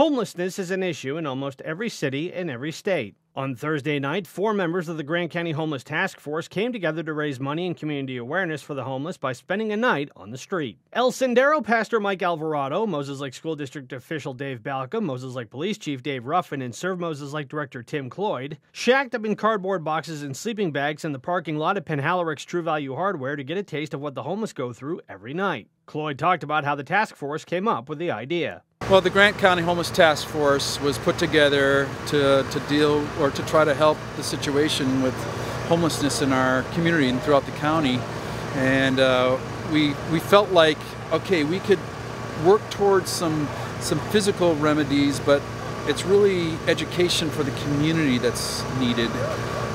Homelessness is an issue in almost every city and every state. On Thursday night, four members of the Grant County Homeless Task Force came together to raise money and community awareness for the homeless by spending a night on the street. El Sendero pastor Mike Alvarado, Moses Lake School District official Dave Balcom, Moses Lake Police Chief Dave Ruffin, and Serve Moses Lake Director Tim Cloyd shacked up in cardboard boxes and sleeping bags in the parking lot at Penhallurick's True Value Hardware to get a taste of what the homeless go through every night. Cloyd talked about how the task force came up with the idea. Well, the Grant County Homeless Task Force was put together to, to deal or to try to help the situation with homelessness in our community and throughout the county. And uh, we, we felt like, okay, we could work towards some, some physical remedies, but it's really education for the community that's needed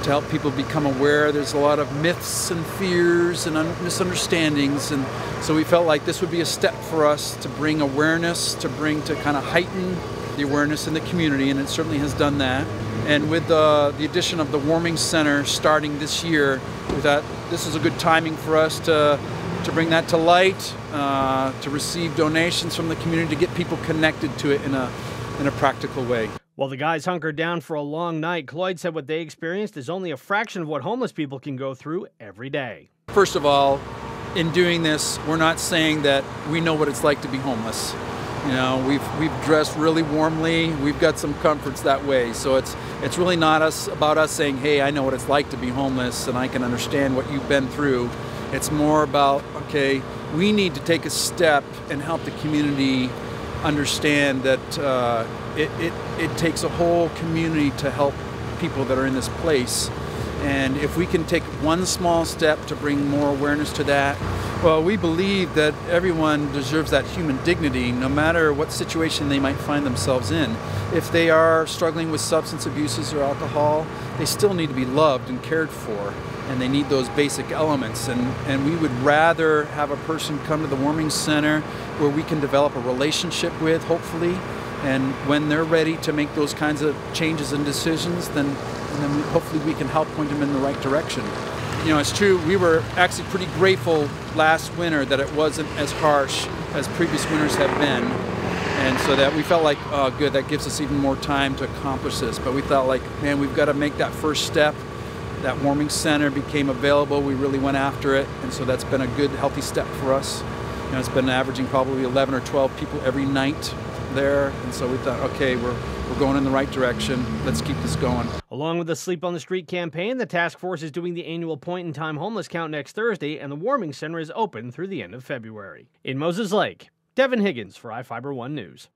to help people become aware. There's a lot of myths and fears and misunderstandings, and so we felt like this would be a step for us to bring awareness, to bring to kind of heighten the awareness in the community, and it certainly has done that. And with the, the addition of the warming center starting this year, we thought this is a good timing for us to to bring that to light, uh, to receive donations from the community, to get people connected to it in a in a practical way. While the guys hunkered down for a long night, Cloyd said what they experienced is only a fraction of what homeless people can go through every day. First of all, in doing this, we're not saying that we know what it's like to be homeless. You know, we've we've dressed really warmly. We've got some comforts that way. So it's it's really not us about us saying, "Hey, I know what it's like to be homeless, and I can understand what you've been through." It's more about, okay, we need to take a step and help the community understand that uh, it, it, it takes a whole community to help people that are in this place. And if we can take one small step to bring more awareness to that, well, we believe that everyone deserves that human dignity no matter what situation they might find themselves in. If they are struggling with substance abuses or alcohol, they still need to be loved and cared for and they need those basic elements. And, and we would rather have a person come to the warming center where we can develop a relationship with, hopefully, and when they're ready to make those kinds of changes and decisions, then, then hopefully we can help point them in the right direction. You know, it's true, we were actually pretty grateful last winter that it wasn't as harsh as previous winters have been. And so that we felt like, oh, good, that gives us even more time to accomplish this. But we thought, like, man, we've got to make that first step that warming center became available, we really went after it, and so that's been a good, healthy step for us. You know, it's been averaging probably 11 or 12 people every night there, and so we thought, okay, we're we're going in the right direction. Let's keep this going. Along with the Sleep on the Street campaign, the task force is doing the annual point in time homeless count next Thursday, and the warming center is open through the end of February. In Moses Lake, Devin Higgins for iFiber One News.